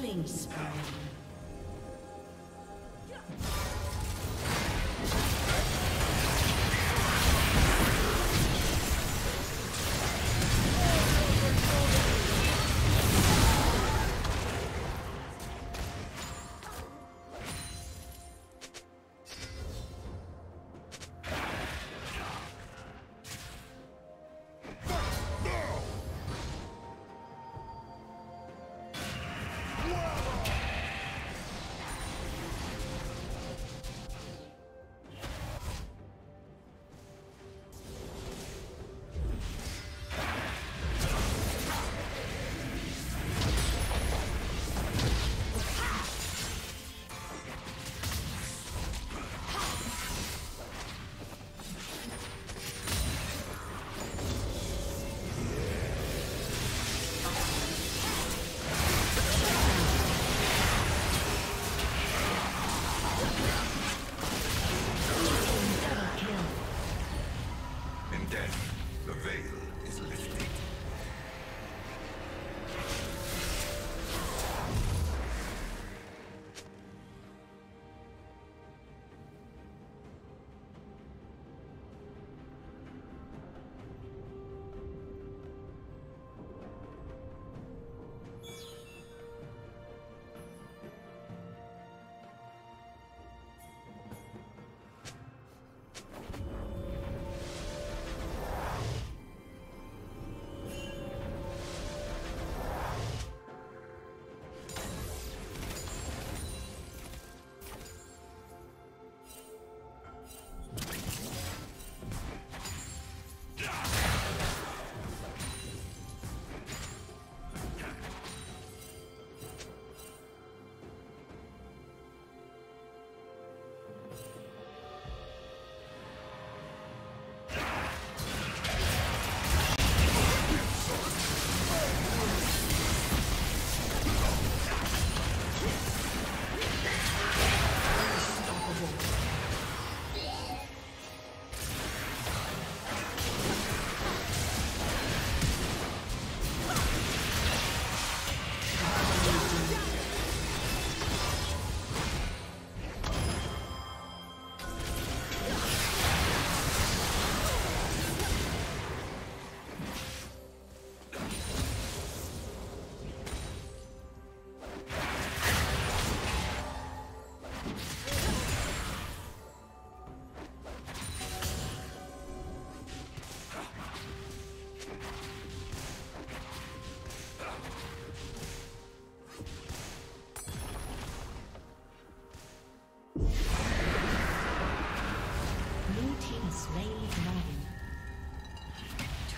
Killing spree.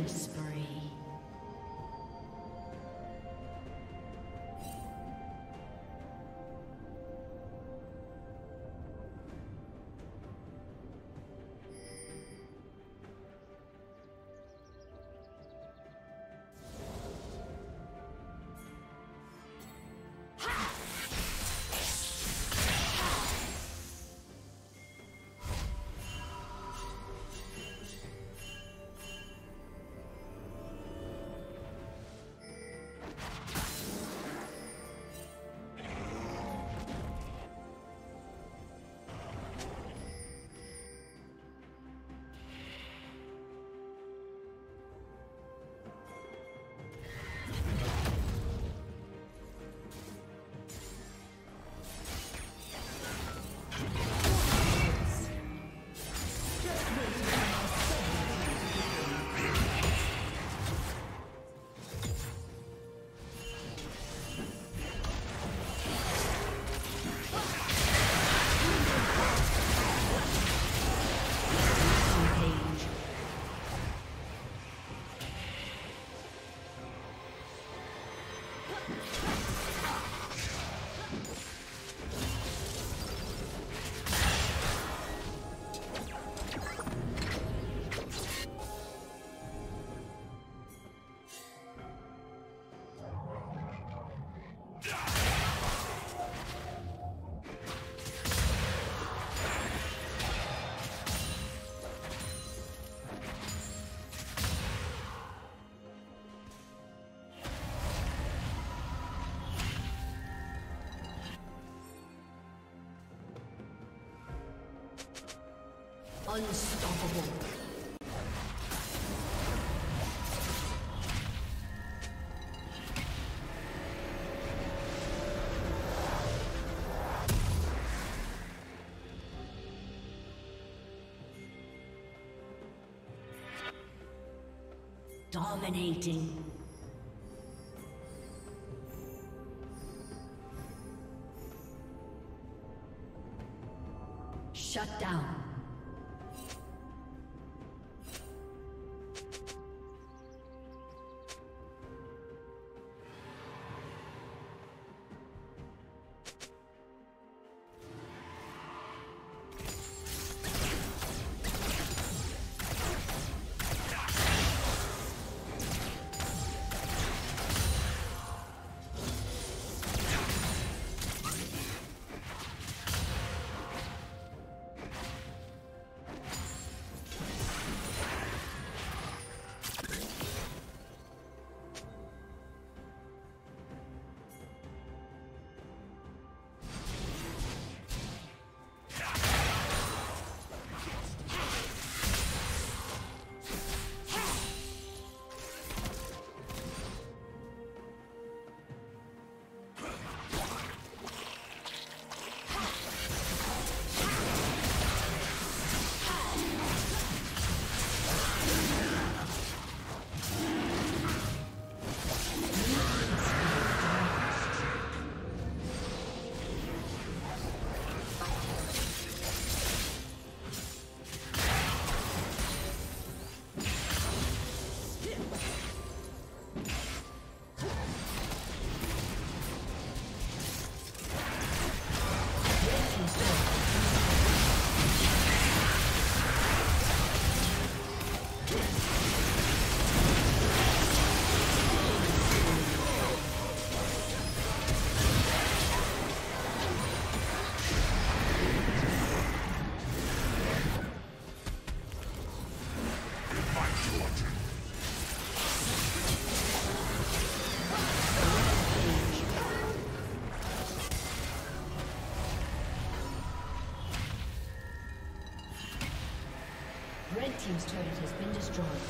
Killing Unstoppable. Dominating. Destroyed.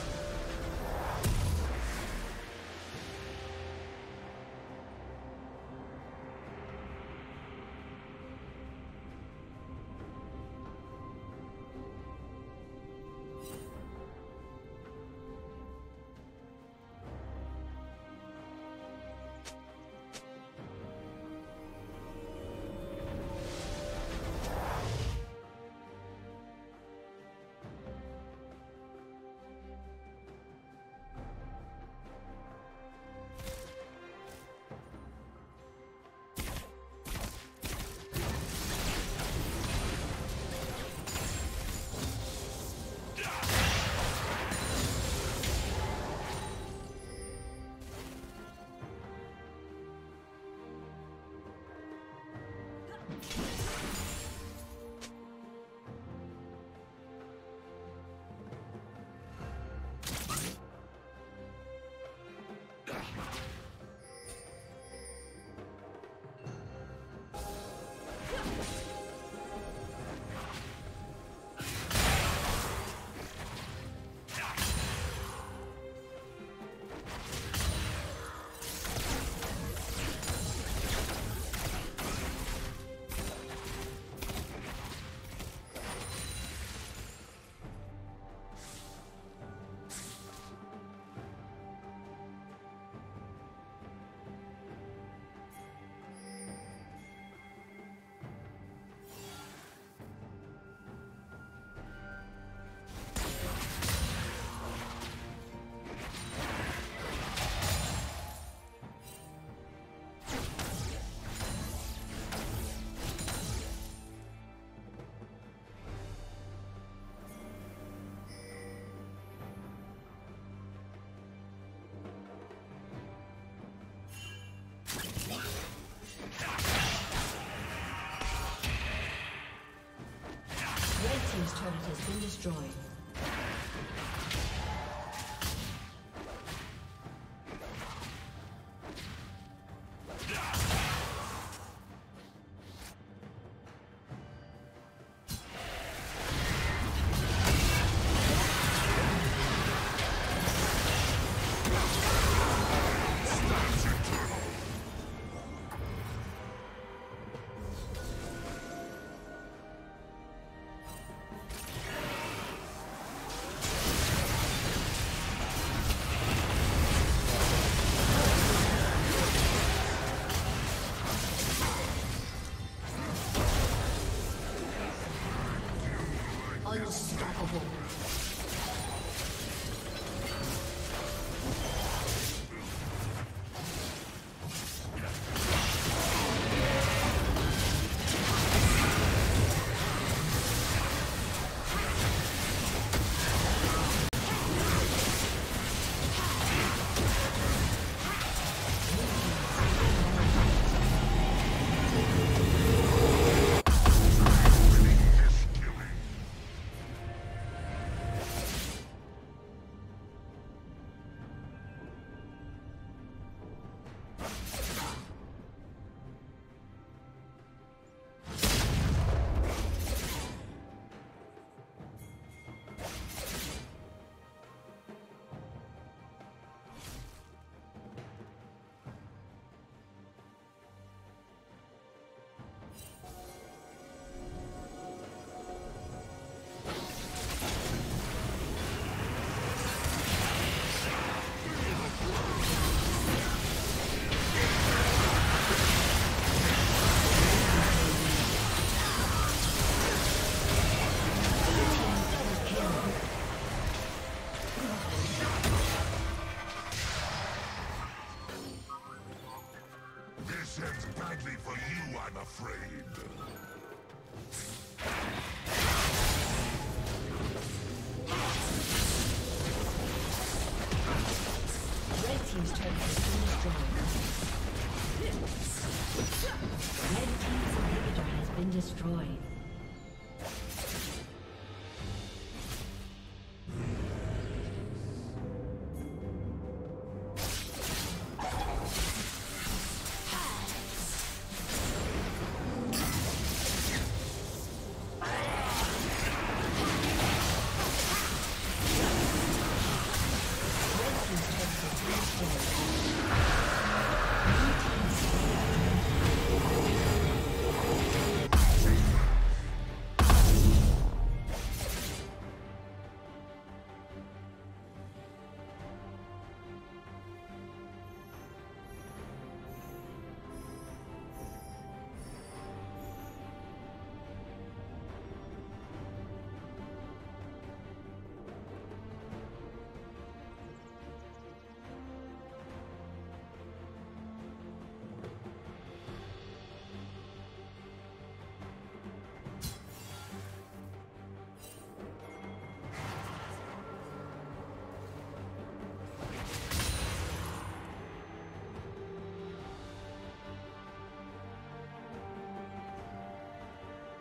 Has been destroyed. won't be for you, I'm afraid. Red team's turret has been destroyed. Red team's inhibitor has been destroyed.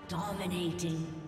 Dominating.